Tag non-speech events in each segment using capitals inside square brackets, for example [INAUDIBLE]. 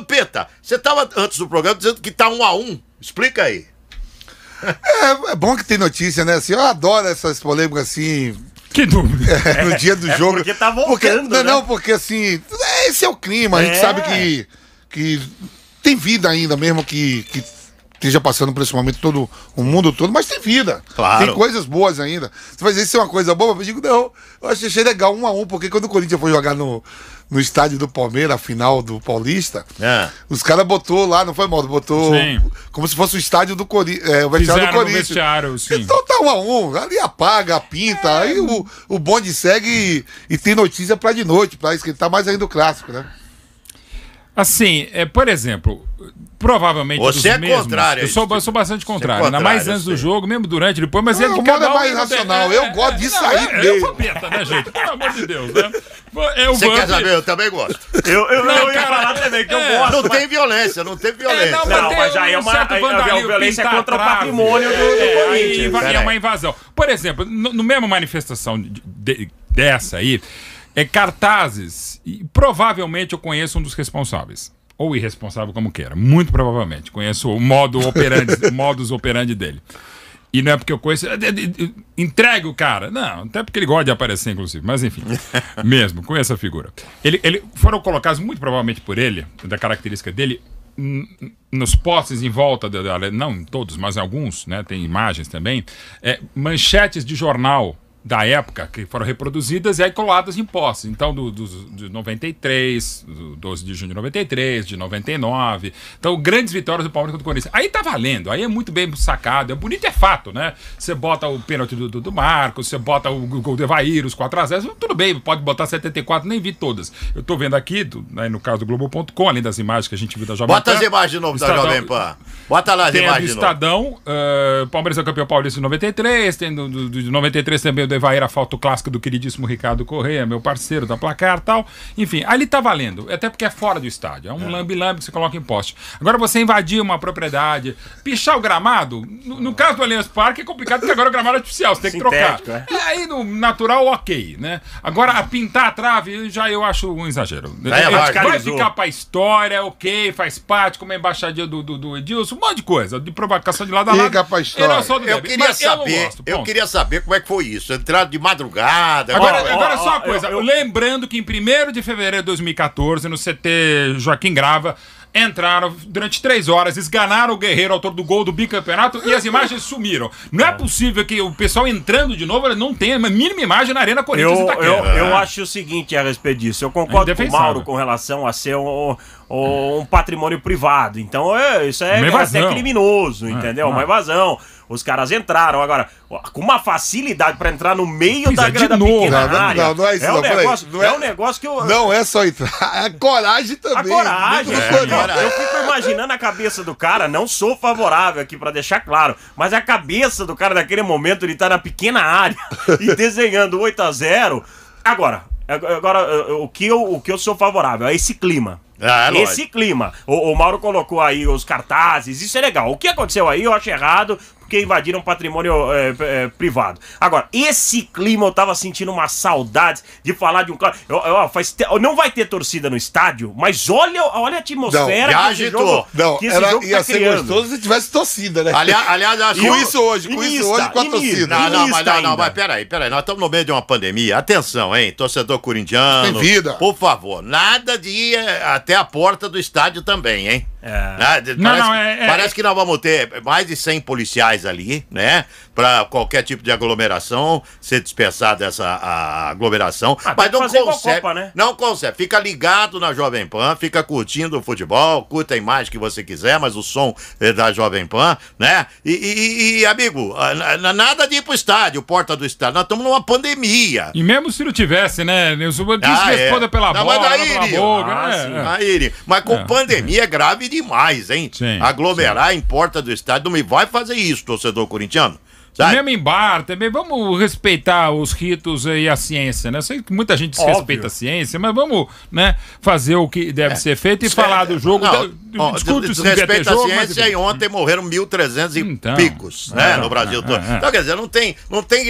Vampeta, você estava antes do programa dizendo que tá um a um. Explica aí. É, é bom que tem notícia, né? Assim, eu adoro essas polêmicas assim. Que dúvida. [LAUGHS] é, no dia do [LAUGHS] É jogo. porque tá voltando, Porque- não, né? não, porque assim, é, esse é o clima. A gente É. sabe que, que tem vida ainda, mesmo que, que esteja passando por esse momento todo o mundo todo, mas tem vida. Claro. Tem coisas boas ainda. Você vai dizer isso é uma coisa boa? Eu digo, não, eu achei legal um a um, porque quando o Corinthians foi jogar no, no estádio do Palmeiras, a final do Paulista, É. os caras botou lá, não foi mal, botou Sim. como se fosse o estádio do Corinthians, é, o vestiário do Fizeram no Corinthians. vestiário, sim. Então tá um a um, ali apaga, pinta, aí o, o bonde segue e, e tem notícia pra de noite, pra esquentar mais ainda o clássico, né? Assim, é, por exemplo, provavelmente. Você é mesmos- contrário Eu sou, eu sou bastante contrário. Ainda contrário, mais eu antes do jogo, mesmo durante, depois, mas Não, é cada modo é um mais não racional, eu gosto de não, sair é, dele. É vampeta, né, gente? Pelo amor de Deus, né? É o Você quer saber? Eu também gosto. Eu, eu, Não, eu ia cara, falar também que eu é, gosto. Não mas- tem violência, não tem violência. não, Não, tem mas aí é um uma- aí vandalismo, violência é contra o patrimônio do- do É, Corinthians. aí É aí. uma invasão. Por exemplo, no, no mesmo manifestação de- de- dessa aí, é cartazes, e provavelmente eu conheço um dos responsáveis. Ou irresponsável, como queira. Muito provavelmente. Conheço o modo operandi, [LAUGHS] modus operandi dele. E não é porque eu conheço. é, é, é, Entregue o cara. Não, até porque ele gosta de aparecer, inclusive. Mas enfim, [LAUGHS] mesmo, conheço a figura. Ele, ele, foram colocados, muito provavelmente por ele, da característica dele, nos postes em volta, da- não todos, mas alguns, né? Tem imagens também, é, manchetes de jornal da época que foram reproduzidas e aí coladas em postes. Então, do, dos- de 93, do 12 de junho de 93, de 99. Então, grandes vitórias do Palmeiras contra o Corinthians. Aí tá valendo, aí é muito bem sacado. É bonito, é fato, né? Você bota o pênalti do, do, do Marcos, você bota o gol do Evair, os 4x0, tudo bem, pode botar 74, nem vi todas. Eu tô vendo aqui, do- né, no caso do Globo.com, além das imagens que a gente viu da Jovem Bota Pan, as imagens de novo da Jovem Pan. Bota lá as tem do. Estadão, uh, Palmeiras é campeão paulista de 93, tem do, do, de 93 também o do Evair, a foto clássica do queridíssimo Ricardo Correia, meu parceiro da placar e tal. Enfim, ali tá valendo, até porque é fora do estádio, é um lambi-lambi que você coloca em poste. Agora você invadir uma propriedade, pichar o gramado, no, no caso do Allianz Parque é complicado porque agora o gramado é artificial, você tem que trocar. É. E aí no natural, ok, né? Agora a pintar a trave, já eu acho um exagero. é vai radicalizou. ficar pra história, ok, faz parte, como a embaixadinha do, do, do Edilson, um monte de coisa, de provocação de lado a lado. Fica pra história. Eu, não sou do Eu queria mas eu saber, gosto, eu queria saber como é que foi isso. Entraram de madrugada. Agora, ó, agora ó, só uma coisa, eu- eu- lembrando que em 1 de fevereiro de 2014, no CT Joaquim Grava, entraram durante três horas, esganaram o Guerreiro, autor do gol do bicampeonato, e as imagens sumiram. Não é possível que o pessoal entrando de novo não tenha a mínima imagem na Arena Corinthians Eu, eu, eu acho o seguinte a respeito disso. Eu concordo com o. Mauro com relação a ser um, um- patrimônio privado. Então, é, isso é Uma até criminoso, entendeu? ah. Uma invasão. Os caras entraram agora com uma facilidade pra entrar no meio Pois da é, de grande novo. pequena Não, área. não, não é isso, um não, peraí. negócio, Não é... é- um negócio que eu. Não é só entrar, a [LAUGHS] coragem A também. coragem, muito é. Eu fico imaginando a cabeça do cara, não sou favorável aqui pra deixar claro, mas a cabeça do cara naquele momento, ele tá na pequena área [LAUGHS] e desenhando 8 a 0 Agora, agora o que eu, o que eu sou favorável é esse clima. Ah, é lógico. esse clima. O, o Mauro colocou aí os cartazes, isso é legal. O que aconteceu aí eu acho errado, porque invadiram patrimônio é, é, privado. Agora, esse clima eu tava sentindo uma saudade de falar de um cara. Eu, eu, faz te- Não vai ter torcida no estádio, mas olha, olha a atmosfera já que esse agitou. jogo, Não, que esse era, jogo ia tá ser criando. gostoso se tivesse torcida, né? Aliás, aliás, acho com isso hoje, com isso Inista, hoje, com a inista. torcida. Não, não, mas, Inista não, não, mas peraí, peraí. Nós estamos no meio de uma pandemia. Atenção, hein? Torcedor corintiano. Tem vida. Por favor, nada de ir até a porta do estádio também, hein? É. De- Não, parece, não, é- é- parece que nós vamos ter mais de 100 policiais ali, né? Pra qualquer tipo de aglomeração, ser dispensada essa a aglomeração. Ah, mas que não consegue. Copa, né? Não consegue. Fica ligado na Jovem Pan, fica curtindo o futebol, curta a imagem que você quiser, mas o som é da Jovem Pan, né? E, e- e- amigo, ah, na- na- nada de ir pro estádio, porta do estádio. Nós estamos numa pandemia. E mesmo se não tivesse, né, Nilson? Que Ah, se é. responda pela Não, bola, mas daí, pela boca. Ah, é, é. Aí, mas com É. pandemia é grave demais, hein? Sim, Aglomerar em porta do estádio não me vai fazer isso, torcedor corintiano. Sabe? Mesmo em bar também, vamos respeitar os ritos e a ciência, né? Eu sei que muita gente desrespeita a ciência, mas vamos, né, fazer o que deve ser feito e Certo. falar do jogo. Não, da- Ó, discute se devia ter Respeita a jogo, mas ciência e ontem morreram 1.300 e Então, picos, né, é, no Brasil é, todo. é. Então, quer dizer, não tem, não tem,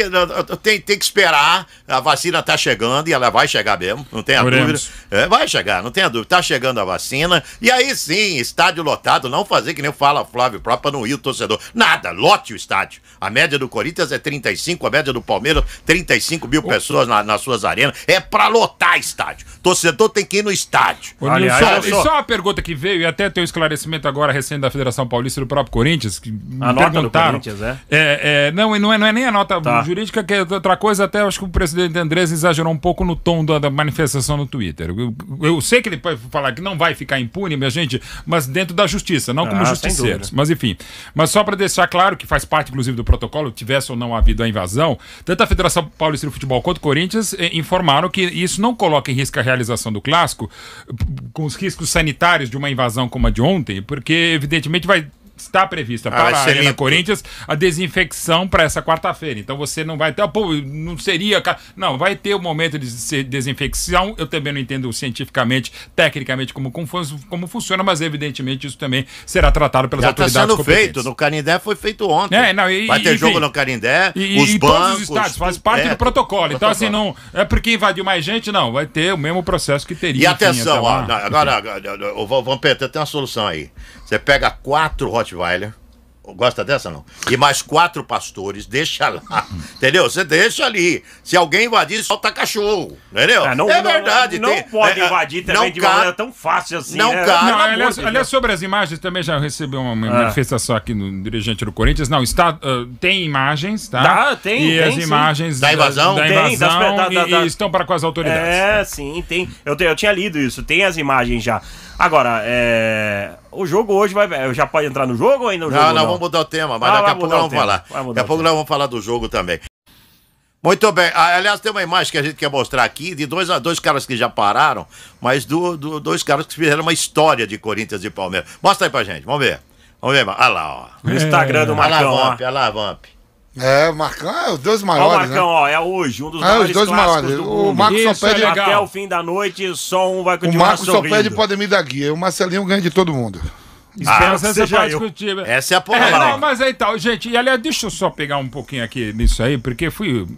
tem, tem que esperar, a vacina tá chegando e ela vai chegar mesmo, não tenha Oremos. dúvida. É, vai chegar, não tenha dúvida. Tá chegando a vacina e aí sim, estádio lotado, não fazer que nem fala Flávio Próprio pra não ir o torcedor. Nada, lote o estádio. A média do Corinthians é 35, a média do Palmeiras 35 mil pessoas na- nas suas arenas. É pra lotar estádio. Torcedor tem que ir no estádio. Ô, Aliás, eu e só uma pergunta que veio, e até tem um esclarecimento agora recente da Federação Paulista e do próprio Corinthians, que me A do perguntaram. Corinthians, é? É, é, não, e não é, não é nem a nota Tá. jurídica, que é outra coisa, até acho que o presidente Andrés exagerou um pouco no tom da, da manifestação no Twitter. Eu, eu sei que ele pode falar que não vai ficar impune, minha gente, mas dentro da justiça, não como Ah, sem justiceiros. Mas enfim. Mas só para deixar claro que faz parte, inclusive, do protocolo, tivesse ou não havido a invasão, tanto a Federação Paulista de Futebol quanto o Corinthians eh, informaram que isso não coloca em risco a realização do clássico, com os riscos sanitários de uma invasão como a de ontem, porque evidentemente vai. Está prevista Ah, para a Arena limpo. Corinthians a desinfecção para essa quarta-feira. Então você não vai ter. ah, Pô, não seria. Não, vai ter o momento de desinfecção. Eu também não entendo cientificamente, tecnicamente, como, como, fun- como funciona, mas evidentemente isso também será tratado pelas Já está autoridades sendo competentes. feito. No Canindé foi feito ontem. É, não, e- Vai ter e- jogo enfim. no Canindé, E, os e bancos... todos os estádios, faz parte é, do protocolo. Então, assim, protocolo. não. É porque invadiu mais gente, não. Vai ter o mesmo processo que teria. E enfim, atenção, ó, agora, agora, o Vampeta, tem uma solução aí. Você pega quatro Rottweiler, gosta dessa não? E mais quatro pastores, deixa lá, [LAUGHS] entendeu? Você deixa ali. Se alguém invadir, solta cachorro, entendeu? É, não, é não- verdade. Não, tem- pode é, invvadir também não de maneira cabe- tão fácil assim. não né? cabe. Não, aliás, aliás, sobre as imagens, também já recebi uma, uma Ah. manifestação aqui no dirigente do Corinthians. Não, está, ah, tem imagens, tá? Tá, tem, E tem, as sim. imagens Da invasão? Da, Tem, das- invasão da- da- e, e estão para com as autoridades. É, sim, tem. Eu, te- eu tinha lido isso, tem as imagens já. Agora, é, o jogo hoje vai. Já pode entrar no jogo ou ainda o jogo? Não, não, vamos mudar o tema, mas Ah, daqui a pouco nós vamos falar. Daqui a pouco nós vamos falar do jogo também. Muito bem. Aliás, tem uma imagem que a gente quer mostrar aqui de dois, dois caras que já pararam, mas do, do- dois caras que fizeram uma história de Corinthians e Palmeiras. Mostra aí pra gente, vamos ver. Vamos ver, olha lá, ó. No Instagram do Olha lá, Marcão. Vamp, olha lá, Vamp. É, o Marcão é os dois Ó, o maiores, Marcão, né? ó, é hoje, um dos Ah, maiores os dois maiores. do O. Marcos Isso só é pede. legal. Até o fim da noite, só um vai O continuar Marcos só pede Podemir da Guia. O Marcelinho ganha de todo mundo. Espero Mas que essa seja eu. discutir. Essa é a É, polêmica. não, mas aí tal, gente, e aliás, deixa eu só pegar um pouquinho aqui nisso aí, porque fui.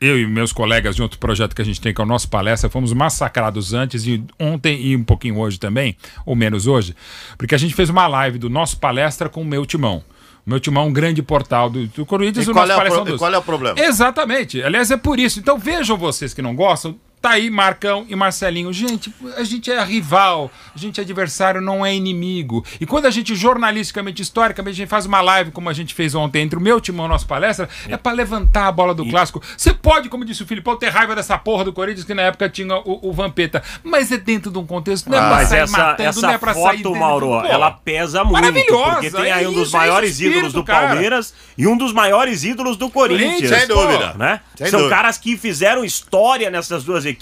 Eu e meus colegas de outro projeto que a gente tem, que é o nosso palestra, fomos massacrados antes e ontem e um pouquinho hoje também, ou menos hoje, porque a gente fez uma live do nosso palestra com o meu timão. O meu timão é um grande portal do, do Corinthians E qual é pro- e qual é o problema? Exatamente. Aliás, é por isso. Então vejam vocês que não gostam. Tá aí Marcão e Marcelinho. Gente, a gente é rival, a gente é adversário, não é inimigo. E quando a gente, jornalisticamente, historicamente, a gente faz uma live como a gente fez ontem entre o meu timão e a nossa palestra, é pra levantar a bola do clássico. Você pode, como disse o Filipão, ter raiva dessa porra do Corinthians, que na época tinha o, o Vampeta. Mas é dentro de um contexto, não é pra Mas sair essa, matando, essa não é pra sair... foto, dentro- Mauro, Pô, ela pesa muito. maravilhosa, Porque tem aí é um dos isso, é maiores esse espírito, ídolos do cara. Palmeiras e um dos maiores ídolos do Corinthians. Corinthians, Sem dúvida. Né? Sem São dúvida. caras que fizeram história nessas duas equipes.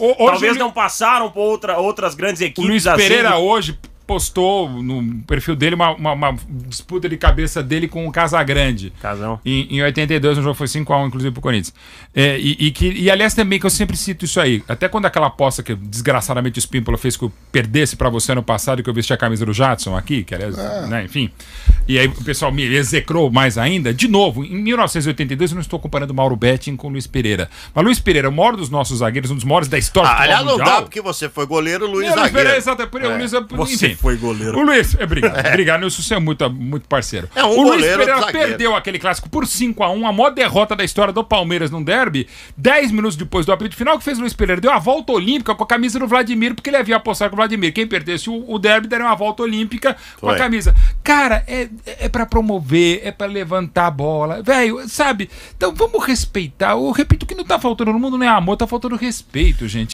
O- Talvez o Lu- não passaram por outra, outras grandes O equipes Luiz assim. Pereira hoje postou no perfil dele uma, uma- uma disputa de cabeça dele com o Casagrande. Casão. Em, em 82, o jogo foi 5x1, inclusive, pro Corinthians. É, e, e que, e aliás, também, que eu sempre cito isso aí. Até quando aquela aposta que desgraçadamente o Spímpola fez que eu perdesse pra você ano passado, que eu vesti a camisa do Jadson aqui, que aliás, né, enfim. E aí o pessoal me execrou mais ainda. De novo, em 1982, eu não estou comparando Mauro Betting com Luiz Pereira. Mas Luiz Pereira, é o maior dos nossos zagueiros, um dos maiores da história Ah, do aliás, futebol não dá mundial. porque você foi goleiro, Luiz É, Luiz Pereira, Zagueiro. exato, é por- o Luiz é- Você enfim. Foi goleiro. O Luiz, é, obrigado. [LAUGHS] Obrigado, Nilson, você é muito, muito parceiro. É um o Luiz Pereira zagueiro. perdeu aquele clássico por 5x1, a maior derrota da história do Palmeiras num derby. 10 minutos depois do apito final, o que fez o Luiz Pereira? Deu a volta olímpica com a camisa do Vladimir, porque ele havia apostado com o Vladimir. Quem perdesse o, o derby daria uma volta olímpica com a Foi. camisa. Cara, é, é para promover, é para levantar a bola. Velho, sabe? Então vamos respeitar. Eu repito que não tá faltando no mundo, não é amor, tá faltando respeito, gente.